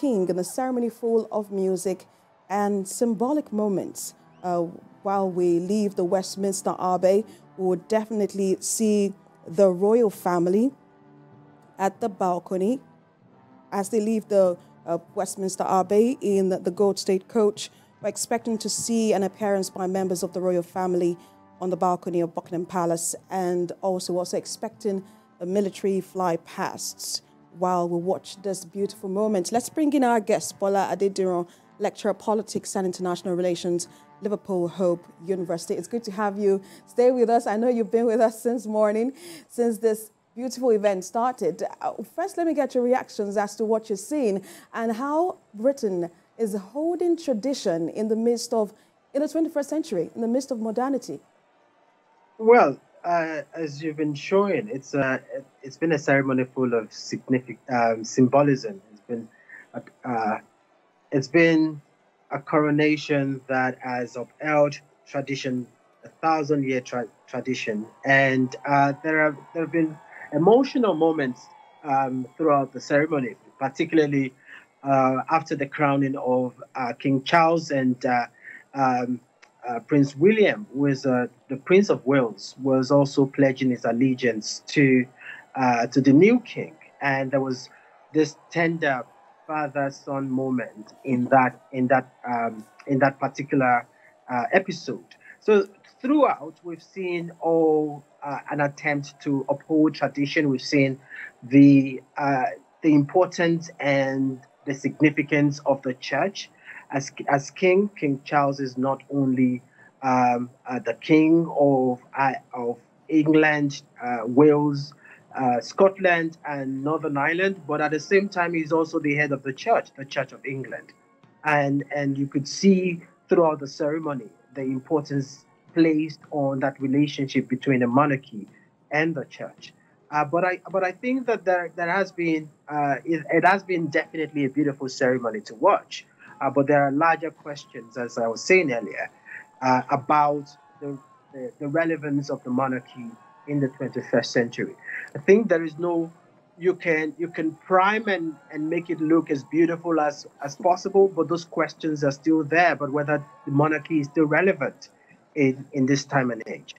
king in a ceremony full of music and symbolic moments. Uh, while we leave the Westminster Abbey, we will definitely see the royal family at the balcony as they leave the uh, Westminster Abbey in the Gold State coach. We're expecting to see an appearance by members of the royal family on the balcony of Buckingham Palace and also also expecting military fly past while we watch this beautiful moment. Let's bring in our guest, Bola Adediran, lecturer of politics and international relations, Liverpool Hope University. It's good to have you stay with us. I know you've been with us since morning, since this beautiful event started. Uh, first, let me get your reactions as to what you're seeing and how Britain is holding tradition in the midst of, in the 21st century, in the midst of modernity. Well, uh, as you've been showing, it's a it's been a ceremony full of significant um, symbolism. It's been a, uh, it's been a coronation that has upheld tradition, a thousand year tra- tradition, and uh, there have there have been emotional moments um, throughout the ceremony, particularly uh, after the crowning of uh, King Charles and uh, um, uh, Prince William, who is uh, the Prince of Wales, was also pledging his allegiance to uh, to the new king, and there was this tender father-son moment in that in that um, in that particular episode. So throughout, we've seen all uh, an attempt to uphold tradition. We've seen the uh, the importance and the significance of the church. As as king, King Charles is not only um, uh, the king of uh, of England, uh, Wales, uh, Scotland, and Northern Ireland, but at the same time, he's also the head of the church, the Church of England, and and you could see throughout the ceremony the importance placed on that relationship between the monarchy and the church. Uh, but I but I think that there there has been uh, it, it, has been definitely a beautiful ceremony to watch. Uh, but there are larger questions, as I was saying earlier, uh, about the, the, the relevance of the monarchy in the 21st century. I think there is no you can you can prime and, and make it look as beautiful as, as possible, but those questions are still there. But whether the monarchy is still relevant in, in this time and age.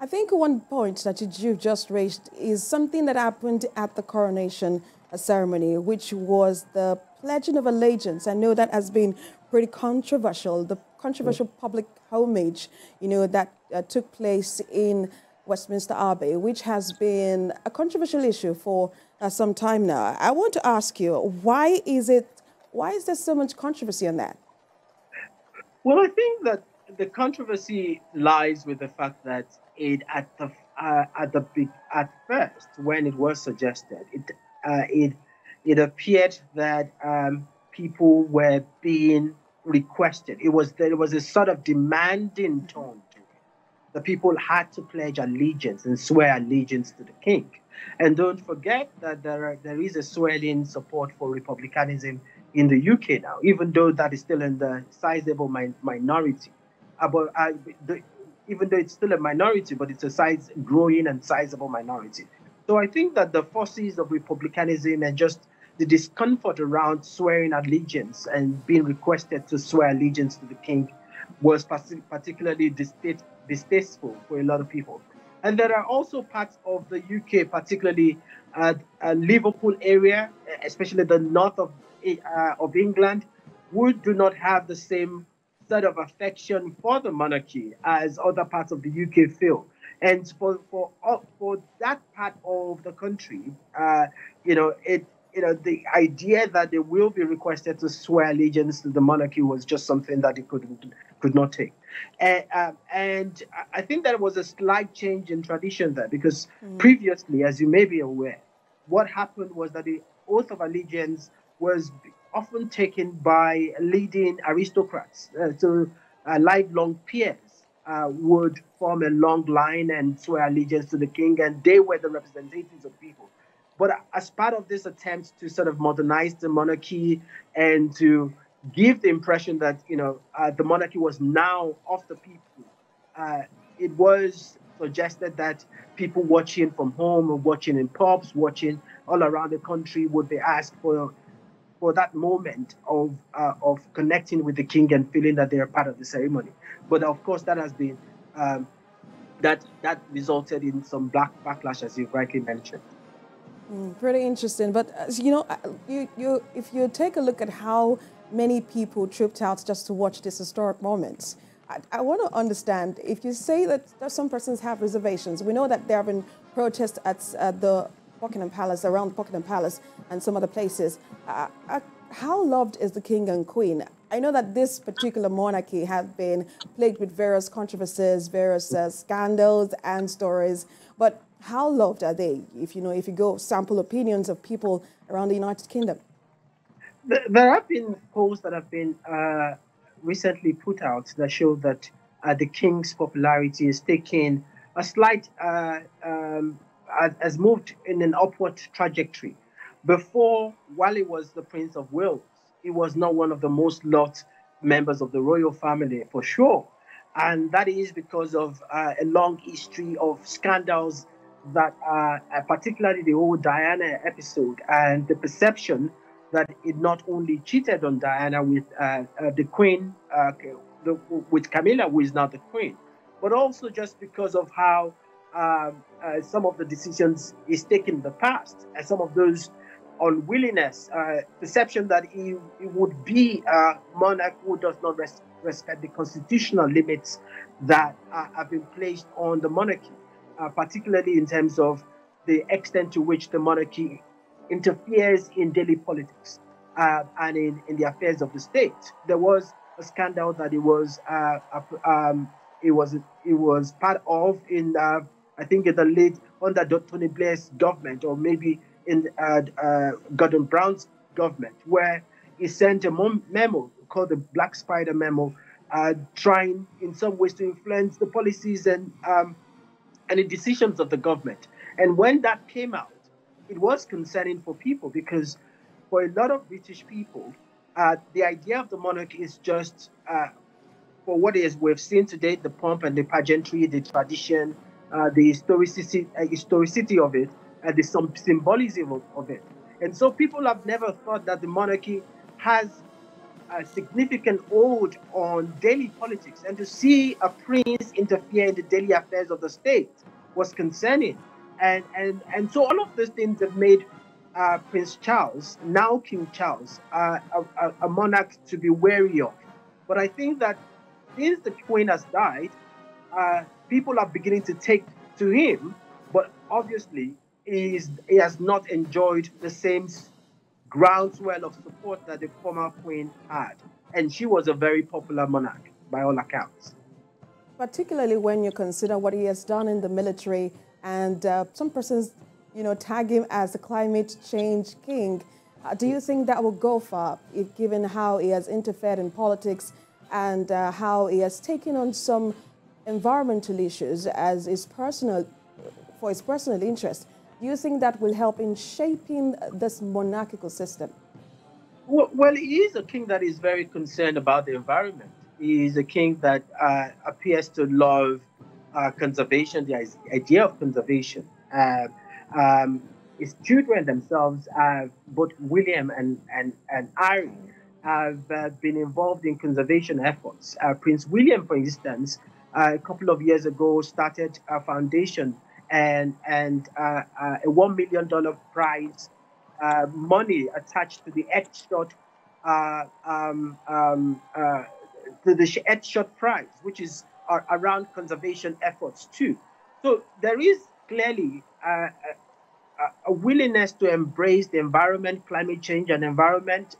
I think one point that you've just raised is something that happened at the coronation ceremony, which was the pledging of allegiance. I know that has been pretty controversial. The controversial public homage, you know, that uh, took place in Westminster Abbey, which has been a controversial issue for uh, some time now. I want to ask you, why is it? Why is there so much controversy on that? Well, I think that the controversy lies with the fact that it at the uh, at the at first when it was suggested it uh, it it appeared that um, people were being requested. It was there was a sort of demanding tone. The people had to pledge allegiance and swear allegiance to the king. And don't forget that there are, there is a swelling support for republicanism in the UK now, even though that is still in the sizable mi- minority about uh, the, even though it's still a minority, but it's a size growing and sizable minority. So I think that the forces of republicanism and just the discomfort around swearing allegiance and being requested to swear allegiance to the king was particularly distasteful for a lot of people. And there are also parts of the UK, particularly uh, uh, Liverpool area, especially the north of uh, of England, who do not have the same sort of affection for the monarchy as other parts of the UK feel. And for for uh, for that part of the country, uh, you know, it you know the idea that they will be requested to swear allegiance to the monarchy was just something that they couldn't could not take. And, uh, and I think there was a slight change in tradition there because mm. previously, as you may be aware, what happened was that the oath of allegiance was often taken by leading aristocrats. Uh, so uh, lifelong peers uh, would form a long line and swear allegiance to the king, and they were the representatives of people. But as part of this attempt to sort of modernize the monarchy and to give the impression that you know uh, the monarchy was now of the people, uh, it was suggested that people watching from home or watching in pubs, watching all around the country would be asked for for that moment of uh, of connecting with the king and feeling that they are part of the ceremony. But of course, that has been um, that that resulted in some black backlash, as you rightly mentioned. Mm, pretty interesting, but uh, you know, uh, you, you if you take a look at how many people trooped out just to watch this historic moment. I, I want to understand if you say that some persons have reservations. We know that there have been protests at uh, the Buckingham Palace, around Buckingham Palace, and some other places. Uh, uh, how loved is the king and queen? I know that this particular monarchy has been plagued with various controversies, various uh, scandals and stories, but how loved are they? If you know, if you go sample opinions of people around the United Kingdom. There have been polls that have been uh, recently put out that show that uh, the king's popularity is taking a slight uh, um, has moved in an upward trajectory. Before, while he was the Prince of Wales, he was not one of the most loved members of the royal family for sure. And that is because of uh, a long history of scandals that, uh, particularly the whole Diana episode and the perception that it not only cheated on Diana with uh, uh the Queen, uh, the, with Camilla, who is now the Queen, but also just because of how um, uh, some of the decisions he's taken in the past, and some of those unwillingness, uh, perception that he, he would be a monarch who does not res- respect the constitutional limits that uh, have been placed on the monarchy, particularly in terms of the extent to which the monarchy interferes in daily politics uh, and in, in the affairs of the state. There was a scandal that it was uh, um, it was it was part of in uh, I think in the late under Tony Blair's government or maybe in uh, uh, Gordon Brown's government, where he sent a memo called the Black Spider memo, uh, trying in some ways to influence the policies and um, and the decisions of the government. And when that came out, it was concerning for people because for a lot of British people, uh, the idea of the monarch is just uh, for what is we've seen today the pomp and the pageantry, the tradition, uh, the historicity, uh, historicity of it, and the some symbolism of, of, it. And so people have never thought that the monarchy has a significant hold on daily politics. And to see a prince interfere in the daily affairs of the state was concerning. And, and, and so all of those things have made uh, Prince Charles, now King Charles, uh, a, a monarch to be wary of. But I think that since the queen has died, uh, people are beginning to take to him, but obviously he, is, he has not enjoyed the same groundswell of support that the former queen had. And she was a very popular monarch by all accounts. Particularly when you consider what he has done in the military, and uh, some persons, you know, tag him as the climate change king. Uh, do you think that will go far, if, given how he has interfered in politics and uh, how he has taken on some environmental issues as his personal, for his personal interest. Do you think that will help in shaping this monarchical system? Well, well he is a king that is very concerned about the environment. He is a king that uh, appears to love uh, conservation, the idea of conservation. Uh, um, his children themselves, both William and, and, and Harry, have uh, been involved in conservation efforts. Uh, Prince William, for instance, uh, a couple of years ago started a foundation and and uh, uh, a one million dollar prize uh, money attached to the Earthshot um, um, to the Earthshot prize, which is around conservation efforts too. So there is clearly a, a willingness to embrace the environment, climate change, and environment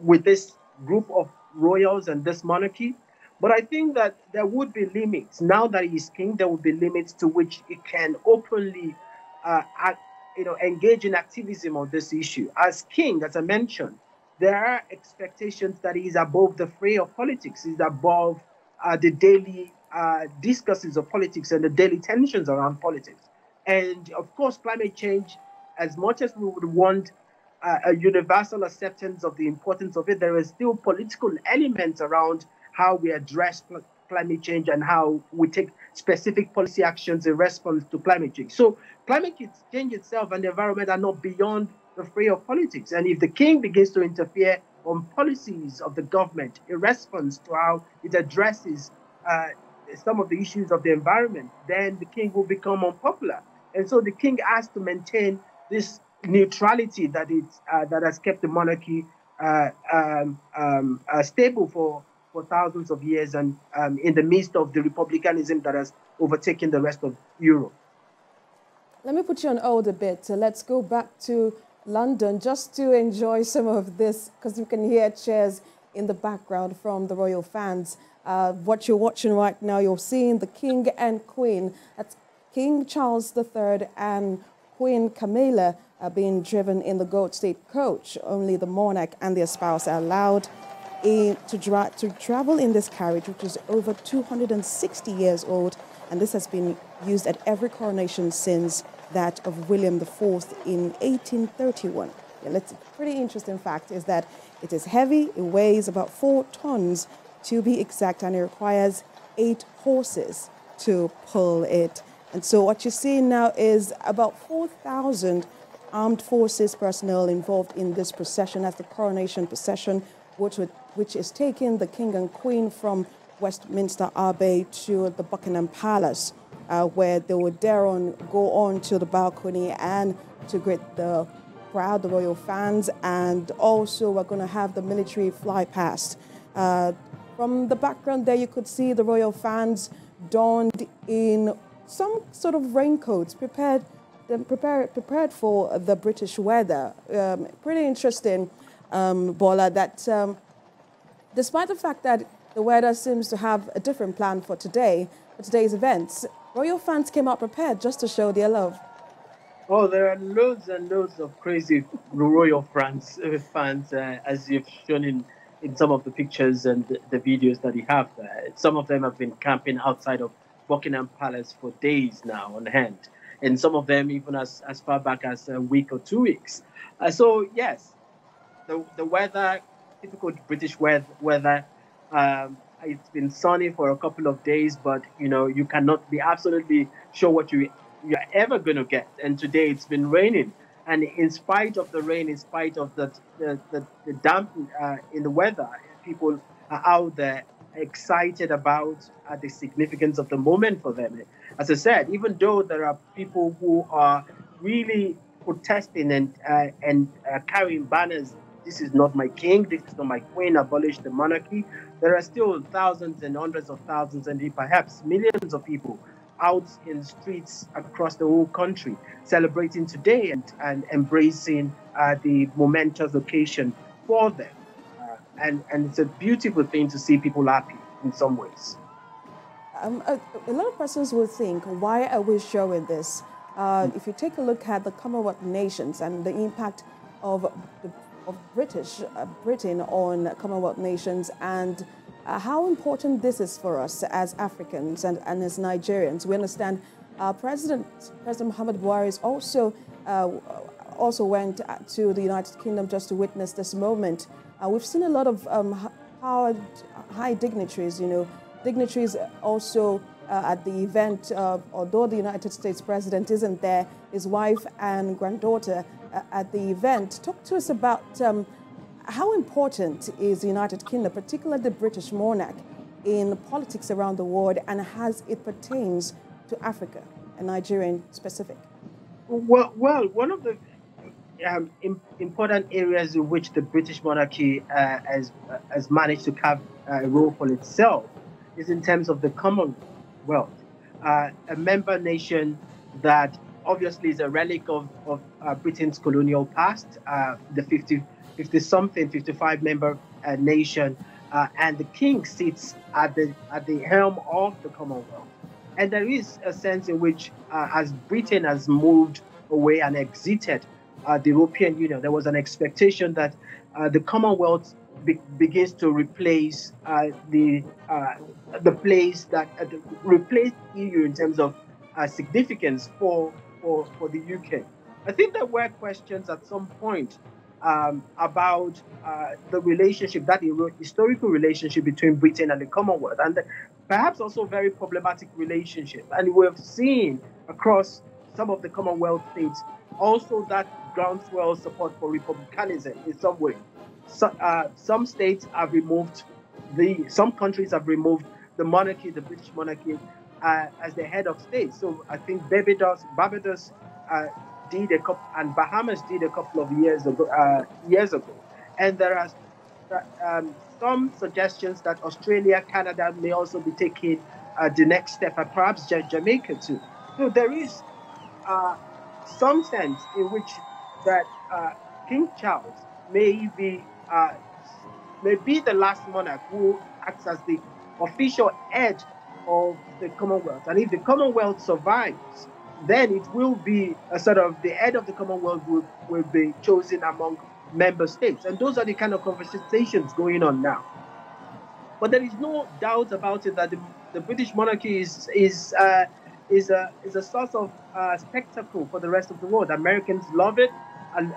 with this group of royals and this monarchy. But I think that there would be limits. Now that he's king, there will be limits to which he can openly uh, act, you know, engage in activism on this issue. As king, as I mentioned, there are expectations that he's above the fray of politics. He's above uh, the daily uh, discussions of politics and the daily tensions around politics. And of course, climate change, as much as we would want uh, a universal acceptance of the importance of it, there is still political elements around how we address pl- climate change and how we take specific policy actions in response to climate change. So climate change itself and the environment are not beyond the fray of politics. And if the king begins to interfere on policies of the government in response to how it addresses uh, some of the issues of the environment, then the king will become unpopular. And so the king has to maintain this neutrality that it uh, that has kept the monarchy uh, um, um, uh, stable for for thousands of years and um, in the midst of the republicanism that has overtaken the rest of Europe. Let me put you on hold a bit. let's go back to London just to enjoy some of this because you can hear cheers in the background from the royal fans. Uh, what you're watching right now, you're seeing the King and Queen. That's King Charles III and Queen Camilla are being driven in the Gold State coach. Only the monarch and their spouse are allowed in, to, dra- to travel in this carriage, which is over 260 years old, and this has been used at every coronation since that of William IV in 1831. Yeah, that's a pretty interesting fact is that it is heavy, it weighs about four tons to be exact, and it requires eight horses to pull it. And so what you're seeing now is about 4,000 armed forces personnel involved in this procession as the coronation procession, which, would, which is taking the king and queen from Westminster Abbey to the Buckingham Palace, uh, where they would dare on go on to the balcony and to greet the crowd, the royal fans, and also we're going to have the military fly past. Uh, from the background there, you could see the royal fans donned in some sort of raincoats, prepared prepared prepared for the British weather. Um, pretty interesting, um, Bola. That um, despite the fact that the weather seems to have a different plan for today, for today's events, royal fans came out prepared just to show their love. Oh, there are loads and loads of crazy royal fans, uh, fans uh, as you've shown in in some of the pictures and the, the videos that you have there. Some of them have been camping outside of Buckingham Palace for days now on hand, and some of them even as, as far back as a week or two weeks. Uh, so, yes, the, the weather, typical British weather, weather um, it's been sunny for a couple of days, but you know you cannot be absolutely sure what you you're ever going to get. And today it's been raining, and in spite of the rain, in spite of the the, the, the damp uh, in the weather, people are out there excited about uh, the significance of the moment for them. As I said, even though there are people who are really protesting and uh, and uh, carrying banners, this is not my king, this is not my queen, abolish the monarchy. There are still thousands and hundreds of thousands and perhaps millions of people out in the streets across the whole country celebrating today and, and embracing uh, the momentous occasion for them and and it's a beautiful thing to see people happy in some ways. Um, a, a, lot of persons will think, why are we showing this? Uh, if you take a look at the Commonwealth nations and the impact of, the, of British uh, Britain on Commonwealth nations and uh, how important this is for us as Africans and, and as Nigerians. We understand uh, President President Muhammad Buhari is also uh, also went to the United Kingdom just to witness this moment. Uh, we've seen a lot of um, high dignitaries, you know, dignitaries also uh, at the event, uh, although the United States president isn't there, his wife and granddaughter uh, at the event. Talk to us about um, how important is the United Kingdom, particularly the British monarch, in politics around the world and as it pertains to Africa and Nigeria in specific? Well, well, one of the um, important areas in which the British monarchy uh, has, uh, has managed to carve a role for itself is in terms of the Commonwealth, uh, a member nation that obviously is a relic of, of uh, Britain's colonial past, uh, the 50, 50 something, 55 member uh, nation, and the king sits at the, at the helm of the Commonwealth. And there is a sense in which, as Britain has moved away and exited uh, the European Union, there was an expectation that uh, the Commonwealth be- begins to replace uh, the uh, the place that uh, replace EU in terms of uh, significance for, for for the UK. I think there were questions at some point um, about the relationship, that historical relationship between Britain and the Commonwealth, and perhaps also very problematic relationship. And we have seen across some of the Commonwealth states also that groundswell support for republicanism in some way. So, uh, some states have removed the, some countries have removed the monarchy, the British monarchy, uh, as the head of state. So I think Barbados, Barbados uh, did a couple, and Bahamas did a couple of years ago. Uh, years ago, and there are um, some suggestions that Australia, Canada may also be taking uh, the next step, and perhaps Jamaica too. So there is uh, some sense in which that uh, King Charles may be uh, may be the last monarch who acts as the official head of the Commonwealth. And if the Commonwealth survives, then it will be a sort of the head of the Commonwealth will, will be chosen among member states. And those are the kind of conversations going on now. But there is no doubt about it that the, the British monarchy is is uh, is a is a source of uh, spectacle for the rest of the world. Americans love it, and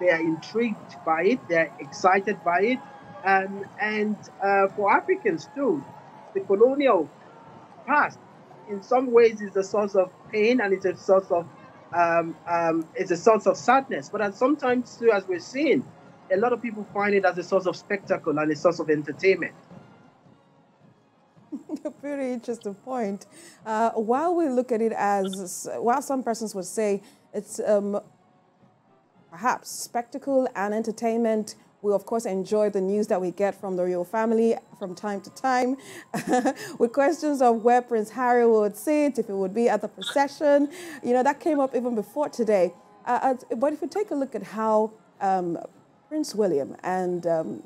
they are intrigued by it. They are excited by it, and and uh, for Africans too, the colonial past in some ways is a source of pain and it's a source of um, um, it's a source of sadness. But at sometimes too, as we're seeing, a lot of people find it as a source of spectacle and a source of entertainment. very interesting point. Uh, while we look at it as, while some persons would say it's um, perhaps spectacle and entertainment, we, of course, enjoy the news that we get from the royal family from time to time with questions of where Prince Harry would sit, if it would be at the procession. You know, that came up even before today. Uh, uh but if you take a look at how um, Prince William and um,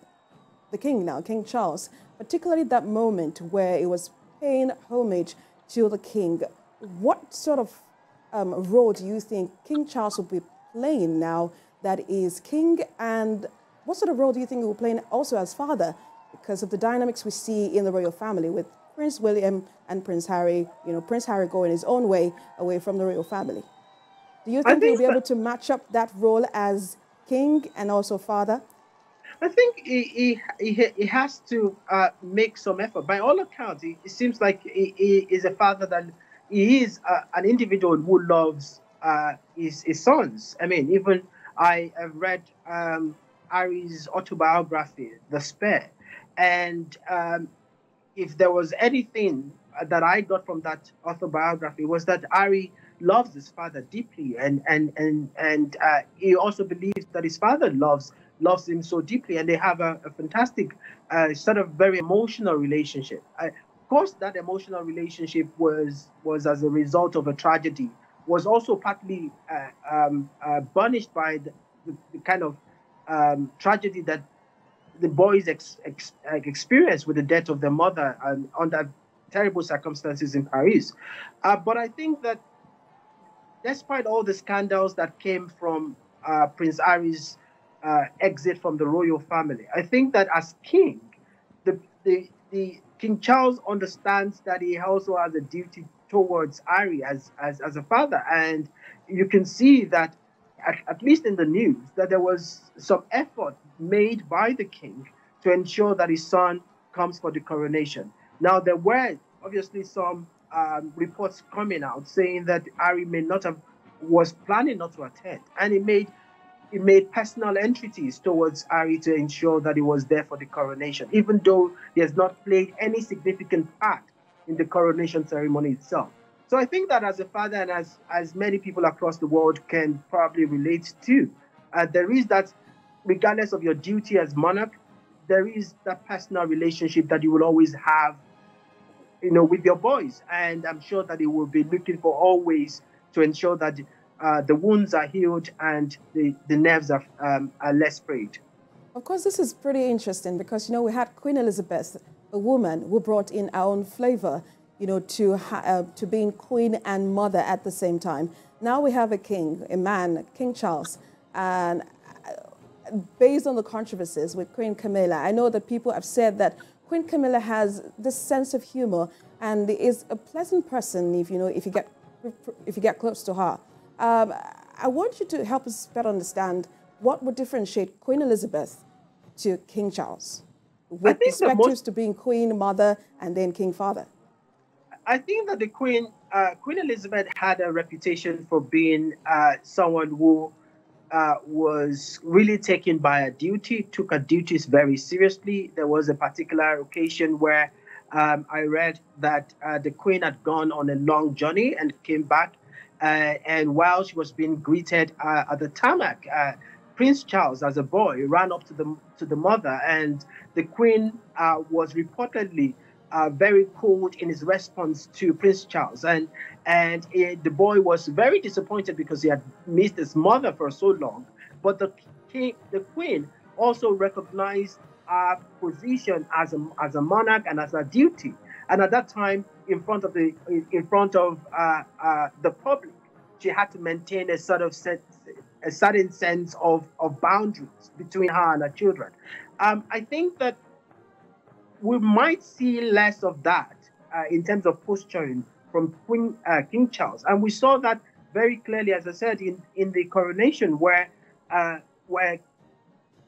the King now, King Charles, particularly that moment where it was paying homage to the King, what sort of um, role do you think King Charles will be playing now that is King and what sort of role do you think he will play also as father? Because of the dynamics we see in the royal family with Prince William and Prince Harry, you know, Prince Harry going his own way away from the royal family. Do you think, think he'll be able to match up that role as king and also father? I think he, he, he, he has to uh, make some effort. By all accounts, it, it seems like he, he, is a father that he is uh, an individual who loves uh, his, his sons. I mean, even I have read um, Harry's autobiography, The Spare. And um, if there was anything that I got from that autobiography was that Harry loves his father deeply, and and and and uh, he also believes that his father loves loves him so deeply, and they have a, a fantastic uh, sort of very emotional relationship. Of course, that emotional relationship was was as a result of a tragedy. Was also partly uh, um, uh, burnished by the, the, the kind of um, tragedy that the boys ex, ex, experienced with the death of their mother and under terrible circumstances in Paris. Uh, but I think that despite all the scandals that came from uh, Prince Harry's uh, exit from the royal family, I think that as king, the, the, the King Charles understands that he also has a duty towards Harry as, as, as a father. And you can see that at, at least in the news, that there was some effort made by the king to ensure that his son comes for the coronation. Now, there were obviously some um, reports coming out saying that Harry may not have was planning not to attend, and he made he made personal entreaties towards Harry to ensure that he was there for the coronation, even though he has not played any significant part in the coronation ceremony itself. So I think that as a father and as as many people across the world can probably relate to, uh, there is that, regardless of your duty as monarch, there is that personal relationship that you will always have, you know, with your boys, and I'm sure that he will be looking for always to ensure that uh, the wounds are healed and the, the nerves are, um, are less frayed. Of course, this is pretty interesting because, you know, we had Queen Elizabeth, a woman who brought in our own flavor you know, to, uh, to being queen and mother at the same time. Now we have a king, a man, King Charles, and uh, based on the controversies with Queen Camilla, I know that people have said that Queen Camilla has this sense of humor and is a pleasant person if you know if you get if you get close to her. Um, I want you to help us better understand what would differentiate Queen Elizabeth to King Charles, with perspectives most... to being Queen, Mother, and then King Father. I think that the Queen, uh, Queen Elizabeth, had a reputation for being uh, someone who uh, was really taken by a duty, took her duties very seriously. There was a particular occasion where um, I read that uh, the Queen had gone on a long journey and came back. Uh, and while she was being greeted uh, at the tarmac, Prince Charles, as a boy, ran up to the to the mother, and the Queen was reportedly uh, very cold in his response to Prince Charles, and and it, the boy was very disappointed because he had missed his mother for so long. But the king, the queen, also recognized our position as a as a monarch and as a duty. And at that time, in front of the in front of uh, uh, the public, she had to maintain a sort of sense, a certain sense of, of boundaries between her and her children. Um, I think that we might see less of that uh, in terms of posturing from Queen uh, King Charles, and we saw that very clearly, as I said, in in the coronation where uh, where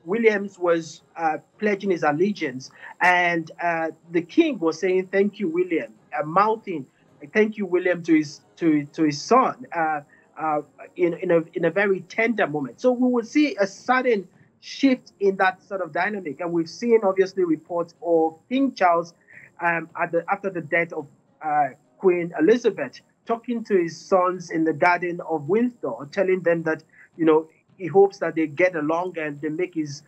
Williams was uh, pledging his allegiance, and uh, the King was saying, "Thank you, William," uh, mouthing, "Thank you, William," to his to to his son. in, in a in a very tender moment, so we will see a sudden shift in that sort of dynamic. And we've seen obviously reports of King Charles um, at the after the death of uh, Queen Elizabeth talking to his sons in the garden of Windsor, telling them that you know he hopes that they get along and they make his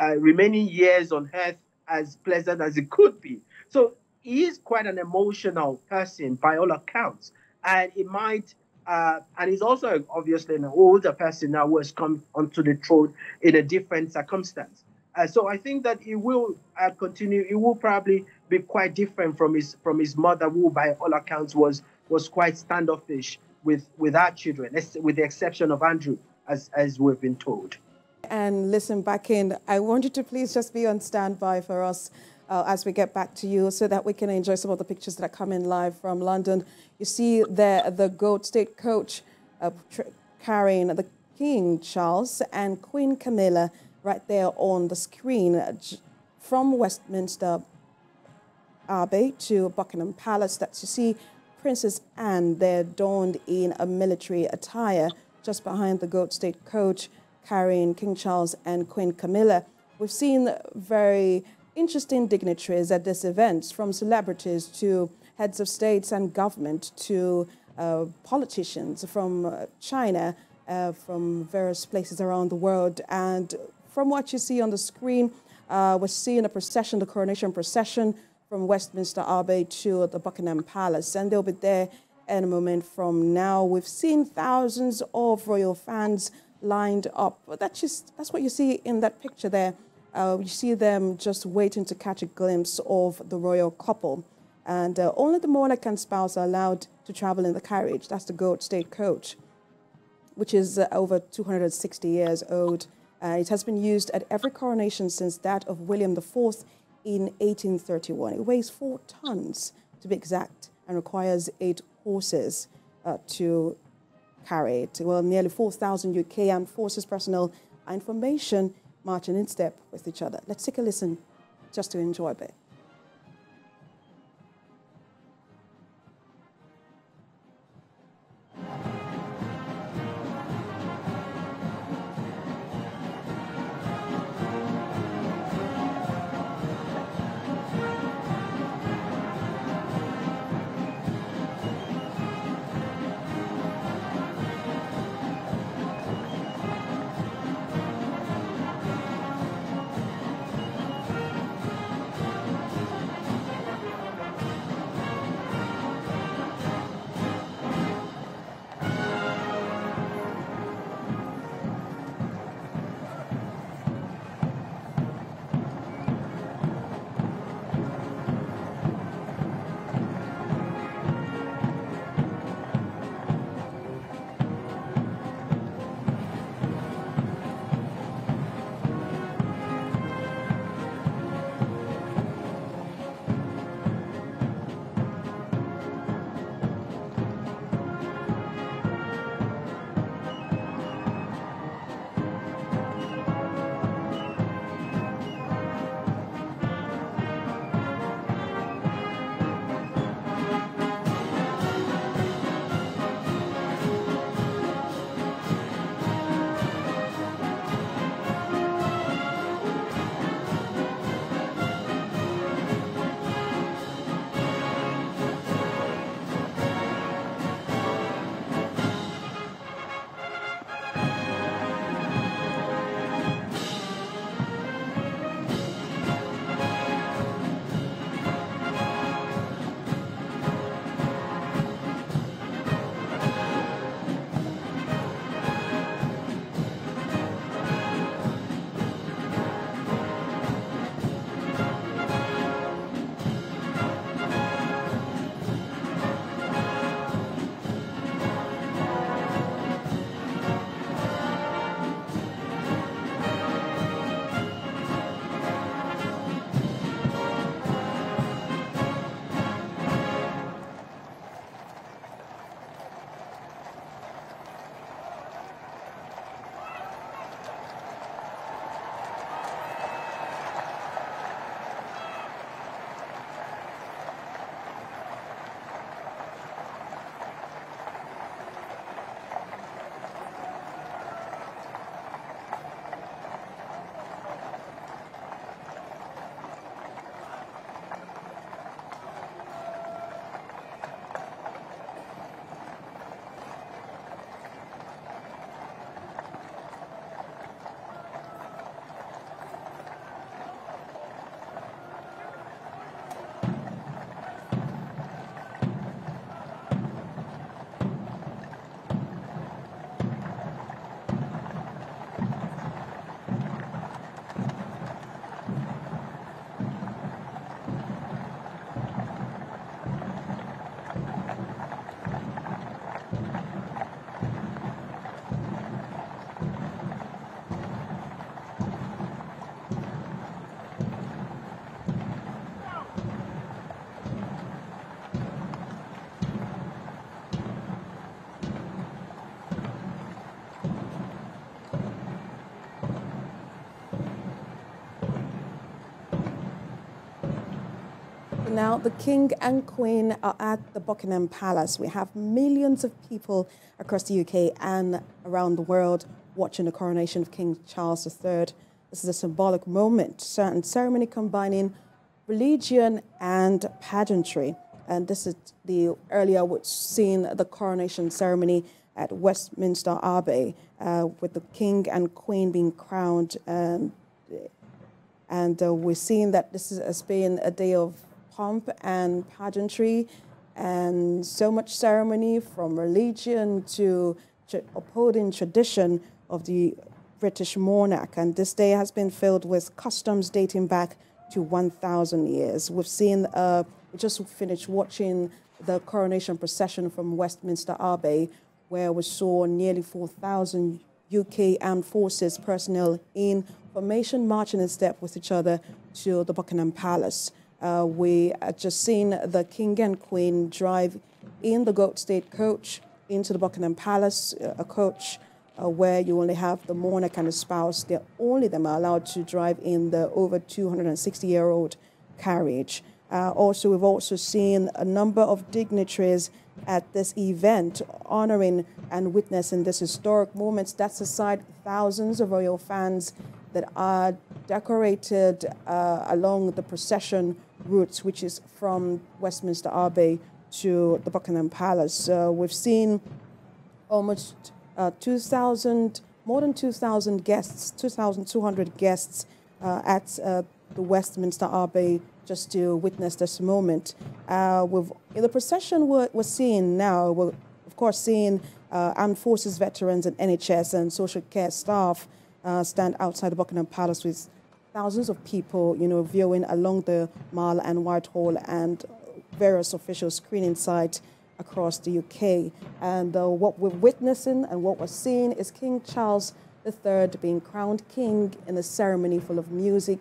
uh, remaining years on earth as pleasant as it could be. So he is quite an emotional person by all accounts, and it might uh, and he's also obviously an older person now who has come onto the throne in a different circumstance. Uh, so I think that he will uh, continue. He will probably be quite different from his from his mother, who by all accounts was was quite standoffish with with our children, with the exception of Andrew, as as we've been told. And listen back in. I want you to please just be on standby for us uh, as we get back to you so that we can enjoy some of the pictures that are coming live from London. You see there the Gold state coach uh, carrying the King Charles and Queen Camilla right there on the screen from Westminster Abbey to Buckingham Palace. That you see Princess Anne there donned in a military attire just behind the Gold state coach carrying King Charles and Queen Camilla. We've seen very interesting dignitaries at this event, from celebrities to heads of states and government to uh, politicians from uh, China, uh, from various places around the world. And from what you see on the screen, uh, we're seeing a procession, the coronation procession from Westminster Abbey to the Buckingham Palace. And they'll be there in a moment from now. We've seen thousands of royal fans lined up. That's just that's what you see in that picture there. Uh, you see them just waiting to catch a glimpse of the royal couple. And uh, only the monarch and spouse are allowed to travel in the carriage. That's the gold state coach, which is uh, over 260 years old. Uh, it has been used at every coronation since that of William IV in 1831. It weighs four tons, to be exact, and requires eight horses uh, to carry it. Well, nearly 4,000 UK Armed Forces personnel are information marching in step with each other. Let's take a listen just to enjoy a bit. Now, the King and Queen are at the Buckingham Palace. We have millions of people across the UK and around the world watching the coronation of King Charles III. This is a symbolic moment, certain ceremony combining religion and pageantry. And this is the earlier seen the coronation ceremony at Westminster Abbey uh, with the King and Queen being crowned. Um, and uh, we're seeing that this is, has been a day of pomp and pageantry and so much ceremony from religion to upholding tradition of the British monarch. And this day has been filled with customs dating back to 1,000 years. We've seen, uh, just finished watching the coronation procession from Westminster Abbey, where we saw nearly 4,000 UK armed forces personnel in formation marching in step with each other to the Buckingham Palace. Uh, we just seen the King and Queen drive in the Gold State coach into the Buckingham Palace, uh, a coach uh, where you only have the monarch and the spouse. They're only them are allowed to drive in the over 260 year old carriage. Uh, also, we've also seen a number of dignitaries at this event honoring and witnessing this historic moment. That's aside thousands of royal fans that are decorated uh, along the procession routes, which is from Westminster Abbey to the Buckingham Palace. Uh, we've seen almost uh, 2,000, more than 2,000 guests, 2,200 guests uh, at uh, the Westminster Abbey just to witness this moment. Uh, with in the procession we're, we're seeing now, we're of course seeing uh, armed forces veterans and NHS and social care staff stand outside the Buckingham Palace with thousands of people, you know, viewing along the Mall and Whitehall and various official screening sites across the UK. And uh, what we're witnessing and what we're seeing is King Charles III being crowned king in a ceremony full of music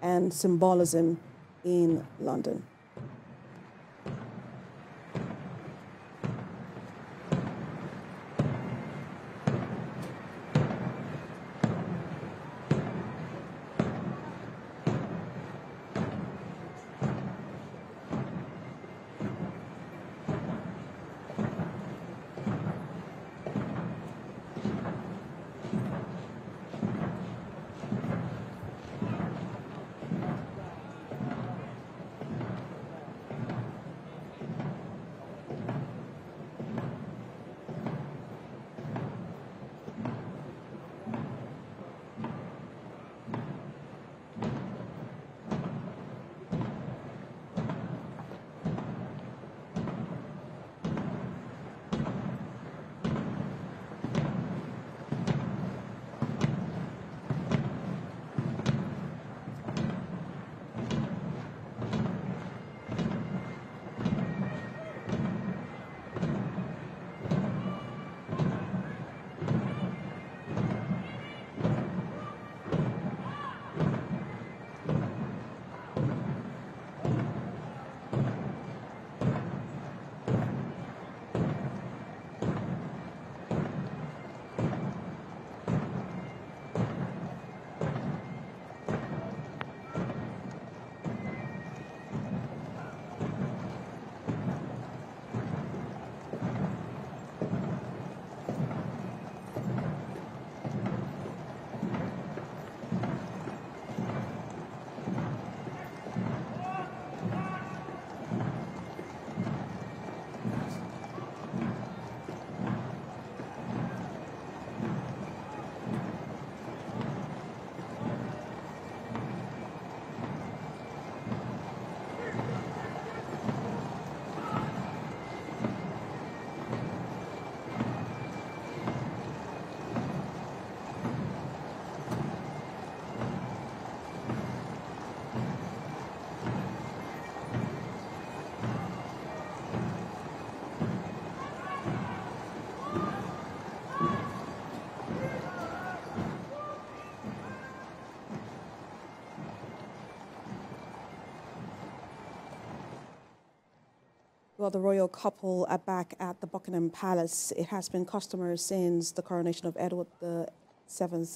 and symbolism in London. Well, the royal couple are back at the Buckingham Palace. It has been customary since the coronation of Edward VII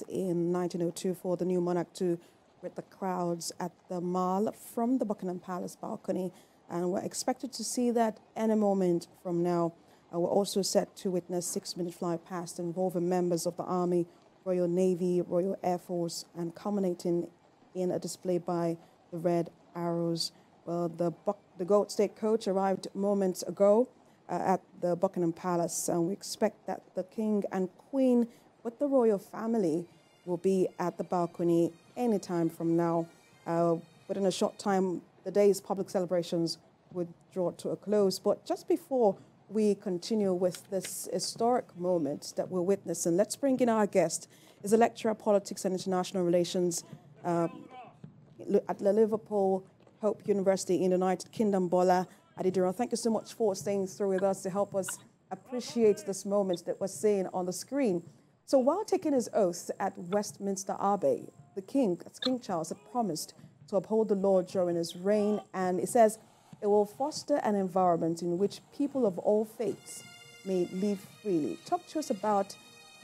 in 1902 for the new monarch to greet the crowds at the Mall from the Buckingham Palace balcony. And we're expected to see that any moment from now. Uh, we're also set to witness six-minute fly past involving members of the Army, Royal Navy, Royal Air Force, and culminating in a display by the Red Arrows. Well, the, Buck, the Gold State coach arrived moments ago uh, at the Buckingham Palace, and we expect that the King and Queen with the royal family will be at the balcony anytime from now. Uh, within a short time, the day's public celebrations would draw to a close. But just before we continue with this historic moment that we're witnessing, let's bring in our guest. Is a lecturer politics and international relations uh, at the Liverpool Hope University in the United Kingdom, Bola Adediran. Thank you so much for staying through with us to help us appreciate this moment that we're seeing on the screen. So while taking his oath at Westminster Abbey, the King, King Charles, had promised to uphold the law during his reign, and it says it will foster an environment in which people of all faiths may live freely. Talk to us about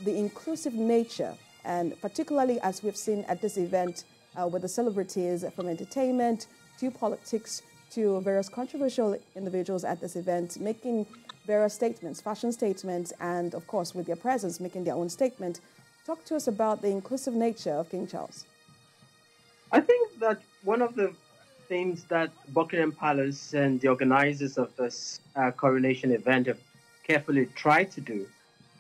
the inclusive nature, and particularly as we've seen at this event uh, with the celebrities from entertainment to politics to various controversial individuals at this event making various statements, fashion statements, and of course, with their presence, making their own statement. Talk to us about the inclusive nature of King Charles. I think that one of the things that Buckingham Palace and the organizers of this uh, coronation event have carefully tried to do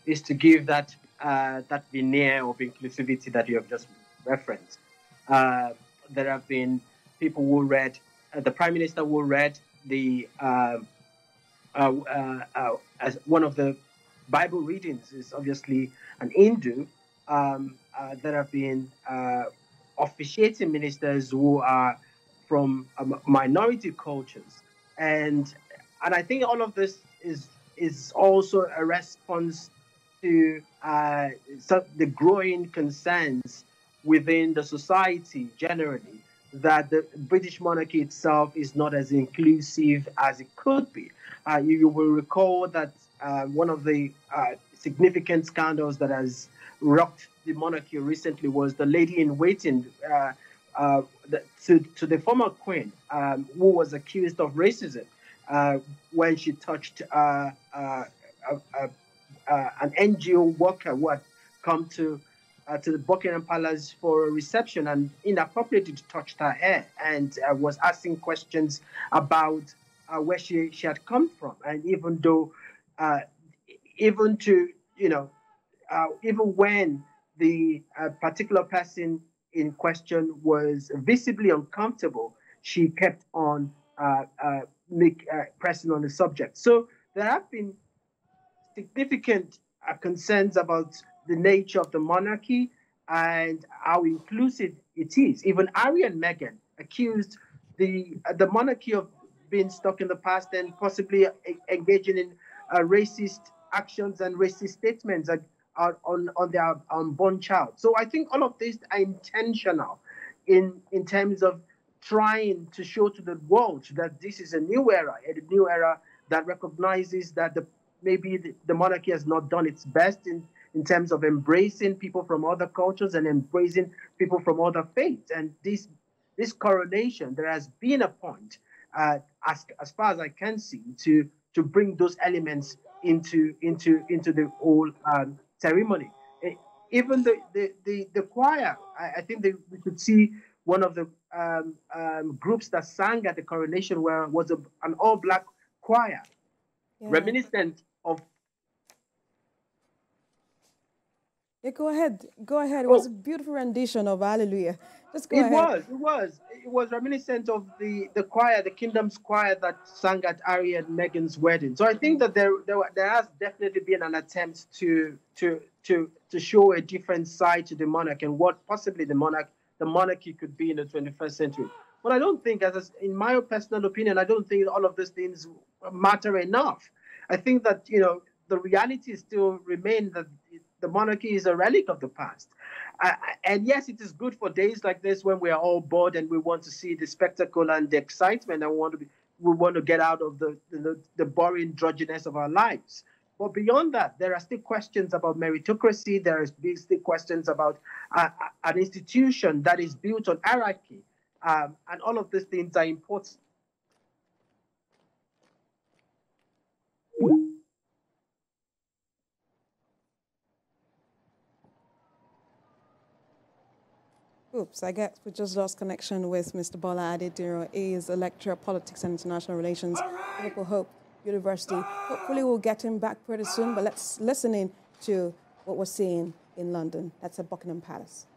is to give that uh, that veneer of inclusivity that you have just referenced. Uh, there have been people who read, uh, the Prime Minister who read the uh, uh, uh, uh, as one of the Bible readings is obviously an Hindu. Um, there have been officiating ministers who are from minority cultures, and and I think all of this is is also a response to uh, the growing concerns within the society generally that the British monarchy itself is not as inclusive as it could be. Uh, you, you, will recall that uh, one of the uh, significant scandals that has rocked the monarchy recently was the lady in waiting uh, uh, to, to the former queen, um, who was accused of racism uh, when she touched an NGO worker who had come to to the Buckingham Palace for a reception and inappropriately touched her hair and uh, was asking questions about uh, where she, she had come from. And even though, uh, even to, you know, uh, even when the uh, particular person in question was visibly uncomfortable, she kept on uh, make, pressing on the subject. So there have been significant concerns about the nature of the monarchy and how inclusive it is. Even Harry and Meghan accused the the monarchy of being stuck in the past and possibly engaging in uh, racist actions and racist statements on, on their unborn child. So I think all of these are intentional in, in terms of trying to show to the world that this is a new era, a new era that recognizes that the, maybe the, the monarchy has not done its best in, in terms of embracing people from other cultures and embracing people from other faiths. And this this coronation, there has been a point uh, as, as far as I can see, to to bring those elements into into into the whole um, ceremony. Eh, even the the the, the choir, I, I think they, we could see one of the um, um, groups that sang at the coronation where was a, an all black choir, yeah. reminiscent of. Yeah, go ahead. Go ahead. It oh. was a oh. beautiful rendition of Hallelujah. Just go it ahead. was. It was. It was reminiscent of the the choir, the Kingdom's choir that sang at Harry and Meghan's wedding. So I think that there there, there has definitely been an attempt to to to to show a different side to the monarch and what possibly the monarch the monarchy could be in the 21st century. But I don't think, as a, in my personal opinion, I don't think all of these things matter enough. I think that you know the reality still remains that the monarchy is a relic of the past. Uh, and yes, it is good for days like this when we are all bored and we want to see the spectacle and the excitement and we want to be, we want to get out of the, the, the boring drudginess of our lives. But beyond that, there are still questions about meritocracy. There are still questions about uh, an institution that is built on hierarchy. Um, and all of these things are important. Oops, I guess we just lost connection with Mr. Bola Adediro. He is a lecturer of politics and international relations at Liverpool Hope University. Hopefully we'll get him back pretty soon, but let's listen in to what we're seeing in London. That's at Buckingham Palace.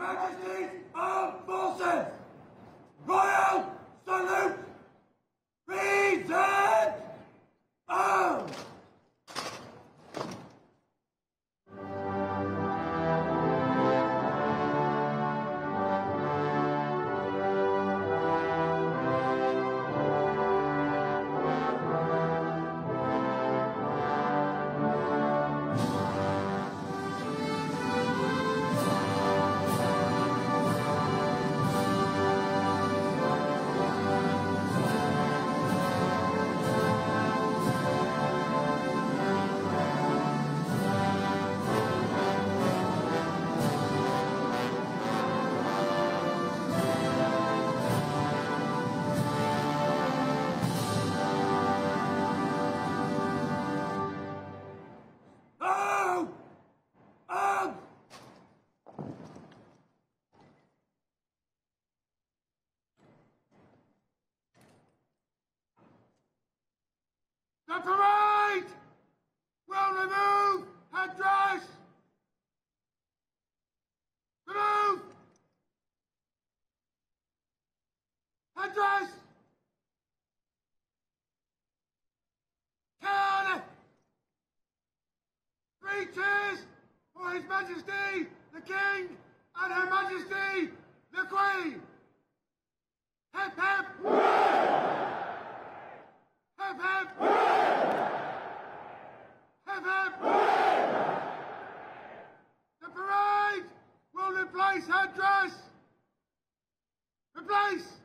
His Majesty's Majesty the King and Her Majesty the Queen. Hip hip. Hip hip. Hip hip. The parade will replace headdress. Replace.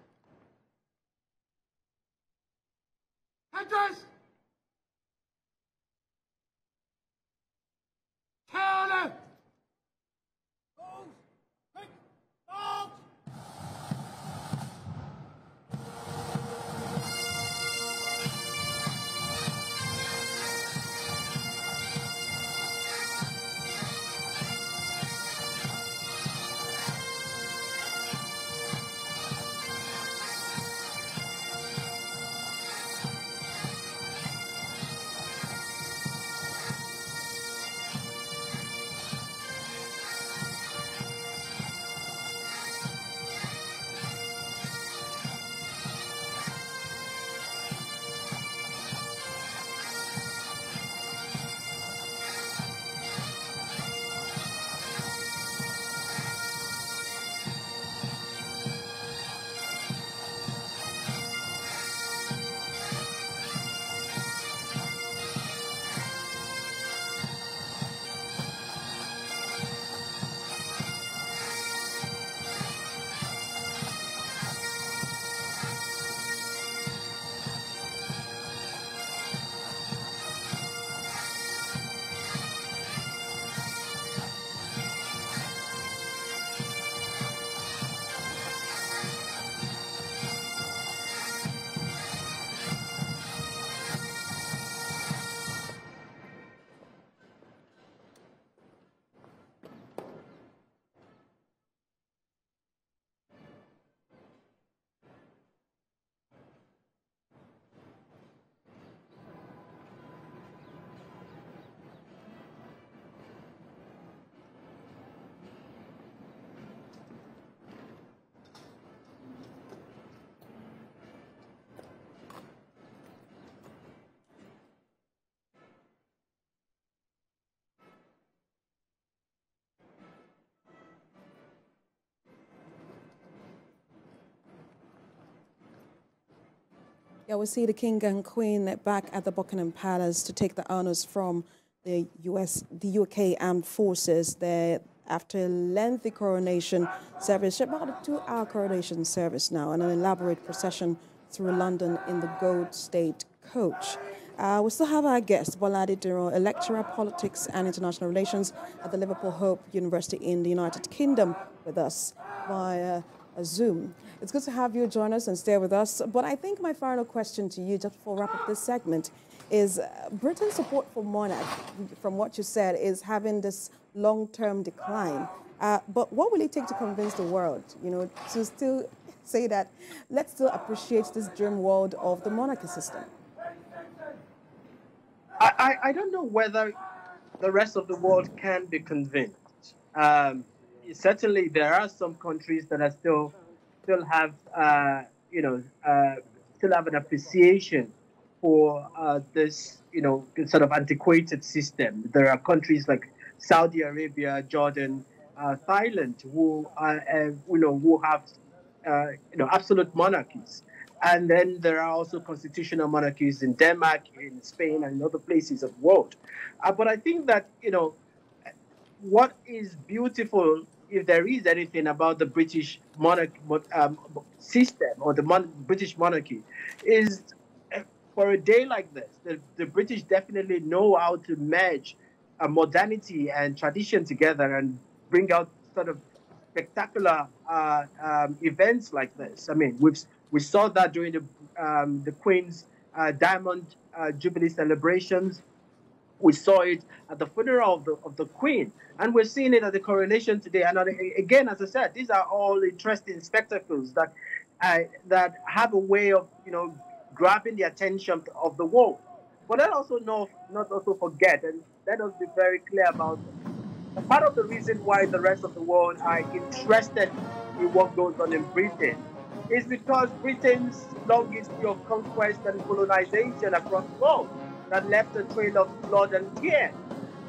Yeah, we see the king and queen back at the Buckingham Palace to take the honors from the US, the UK armed forces there after a lengthy coronation service, about a two-hour coronation service now, and an elaborate procession through London in the Gold State coach. Uh, we still have our guest, Bolade Duro, a lecturer politics and international relations at the Liverpool Hope University in the United Kingdom, with us via Zoom. It's good to have you join us and stay with us. But I think my final question to you, just before we wrap up this segment, is uh, Britain's support for monarch, from what you said, is having this long-term decline. Uh, but what will it take to convince the world, you know, to still say that let's still appreciate this dream world of the monarchy system? I, I, I don't know whether the rest of the world can be convinced. Um, certainly, there are some countries that are still still have uh, you know uh, still have an appreciation for uh, this you know sort of antiquated system. There are countries like Saudi Arabia, Jordan, uh, Thailand who are uh, you know who have uh, you know absolute monarchies. And then there are also constitutional monarchies in Denmark, in Spain, and other places of the world. But I think that, you know, what is beautiful, if there is anything about the British monarch um, system or the mon British monarchy, is uh, for a day like this, the, the British definitely know how to merge uh, modernity and tradition together and bring out sort of spectacular uh, um, events like this. I mean, we've we saw that during the um, the Queen's uh, Diamond uh, Jubilee celebrations. We saw it at the funeral of the of the Queen, and we're seeing it at the coronation today. And again, as I said, these are all interesting spectacles that uh, that have a way of you know grabbing the attention of the world. But let also not not also forget, and let us be very clear about part of the reason why the rest of the world are interested in what goes on in Britain is because Britain's long history of conquest and colonization across the world that left a trail of blood and tears.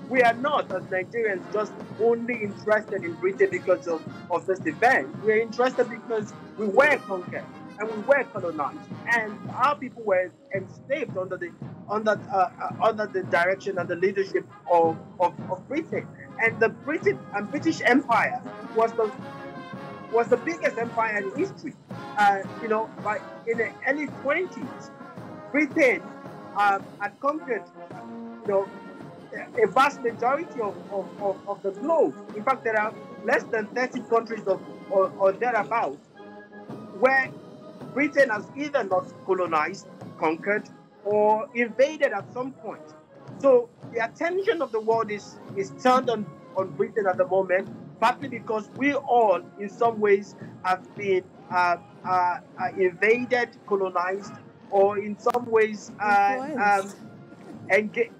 We are not, as Nigerians, just only interested in Britain because of, of this event. We're interested because we were conquered and we were colonized, and our people were enslaved under the under uh, uh, under the direction and the leadership of, of, of Britain. And the British and British Empire was the was the biggest empire in history. Uh, you know, by in the early 20s, Britain uh, had conquered, you know, a vast majority of, of, of, of, the globe. In fact, there are less than 30 countries of, or, or thereabouts where Britain has either not colonized, conquered, or invaded at some point. So the attention of the world is, is turned on, on Britain at the moment partly because we all, in some ways, have been uh, uh, uh invaded, colonized, or in some ways uh, um, engaged.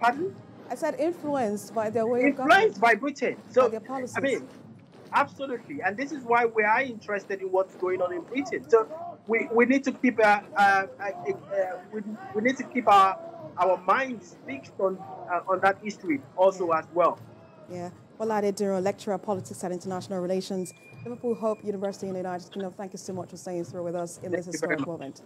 Pardon? I said influenced by their way influenced by Britain. So their policies. I mean, absolutely, and this is why we are interested in what's going on in Britain. So we, we need to keep uh, uh, uh, uh we, we need to keep our our minds fixed on uh, on that history also yeah. as well. Yeah. Bolade Duro, lecturer on politics and international relations, Liverpool Hope University in the United Kingdom. Thank you so much for staying through with us in this historic moment.